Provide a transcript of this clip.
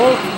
Oh.